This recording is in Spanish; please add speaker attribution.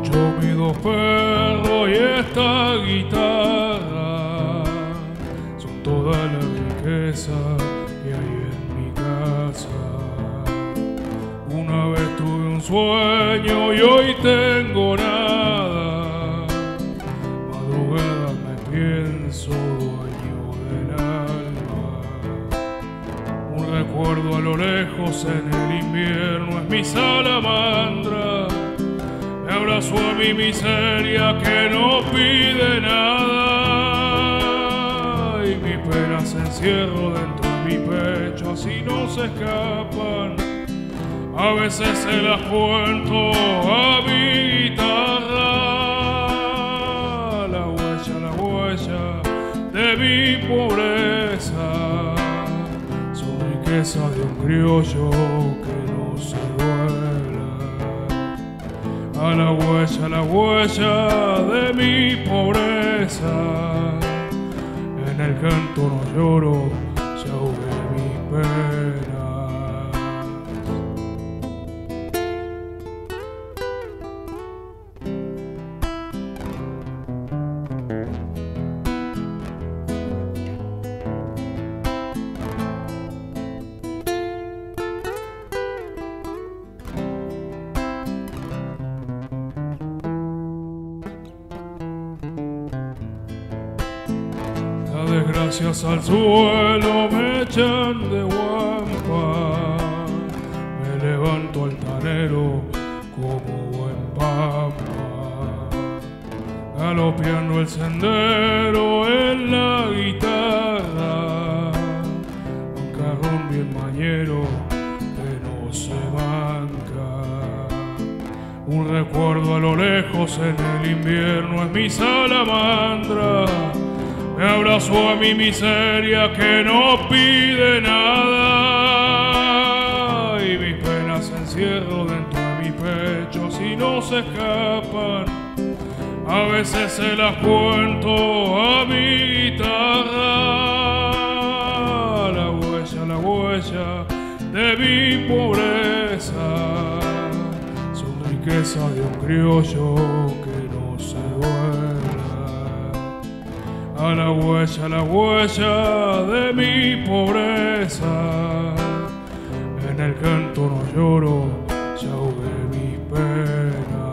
Speaker 1: dos perros y esta guitarra son toda la riqueza que hay en mi casa. Una vez tuve un sueño y hoy tengo nada. Madrugada me pienso dueño del alma. Un recuerdo a lo lejos en el invierno es mi salamandra. A mi miseria que no pide nada. Y mis penas encierro dentro de mi pecho, así no se escapan. A veces se las cuento a mi guitarra. La huella, la huella de mi pobreza. Son riqueza de un criollo que la huella, la huella de mi pobreza. En el canto no lloro, Las desgracias al suelo me echan de guampa. Me levanto altanero como buen pampa. Galopeando el sendero en la guitarra. Un cajón bien mañero que no se banca. Un recuerdo a lo lejos en el invierno es mi salamandra. Me abrazó a mi miseria que no pide nada. Y mis penas encierro dentro de mi pecho si no se escapan. A veces se las cuento a mi guitarra. La huella, la huella de mi pobreza. Son riqueza de un criollo que no se duela. A la huella, la huella de mi pobreza. En el canto no lloro, ya ahogué mi pena.